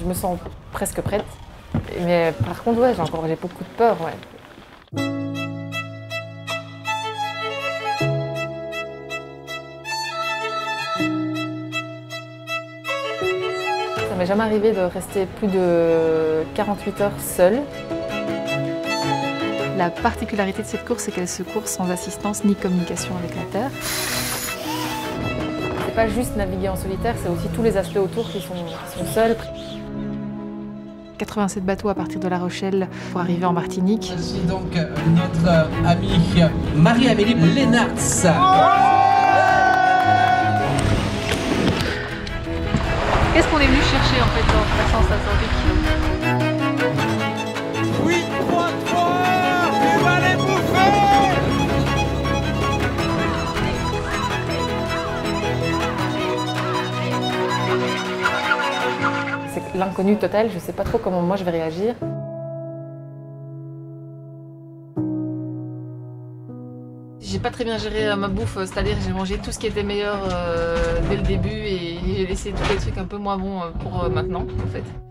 Je me sens presque prête. Mais par contre, ouais, j'ai encore beaucoup de peur, ouais. Ça m'est jamais arrivé de rester plus de 48 heures seule. La particularité de cette course, c'est qu'elle se course sans assistance ni communication avec la Terre. C'est pas juste naviguer en solitaire, c'est aussi tous les aspects autour qui sont, qui sont seuls. 87 bateaux à partir de La Rochelle pour arriver en Martinique. Je suis donc notre amie Marie-Amélie Lennartz. Qu'est-ce qu'on est venu chercher en fait en passant Atlantique C'est l'inconnu total, je sais pas trop comment moi je vais réagir. J'ai pas très bien géré euh, ma bouffe, euh, c'est-à-dire j'ai mangé tout ce qui était meilleur euh, dès le début et j'ai laissé tous les trucs un peu moins bons pour maintenant en fait.